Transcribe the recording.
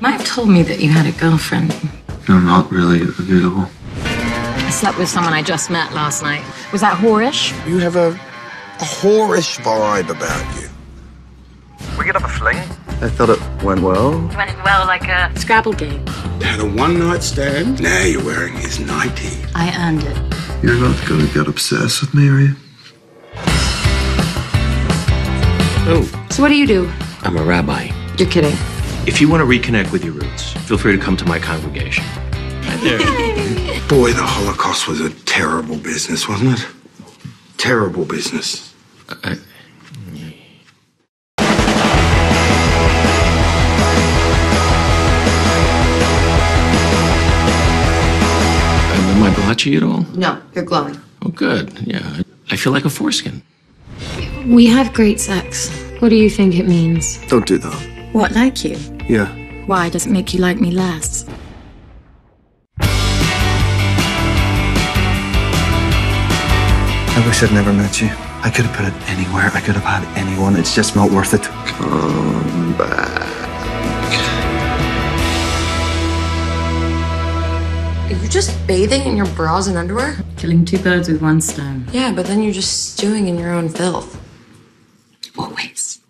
Mike told me that you had a girlfriend. I'm not really available. I slept with someone I just met last night. Was that whorish? You have a, a whorish vibe about you. We could have a fling. I thought it went well. Went well like a Scrabble game. Had a one night stand. Now you're wearing his nightie. I earned it. You're not gonna get obsessed with me, are you? Oh, So what do you do? I'm a rabbi. You're kidding. If you want to reconnect with your roots, feel free to come to my congregation. Right there. Boy, the Holocaust was a terrible business, wasn't it? Terrible business. I- uh, Am I blotchy at all? No, you're glowing. Oh, good. Yeah. I feel like a foreskin. We have great sex. What do you think it means? Don't do that. What, like you? Yeah. Why does it make you like me less? I wish I'd never met you. I could have put it anywhere. I could have had anyone. It's just not worth it. Come back. Are you just bathing in your bras and underwear? Killing two birds with one stone. Yeah, but then you're just stewing in your own filth. Always.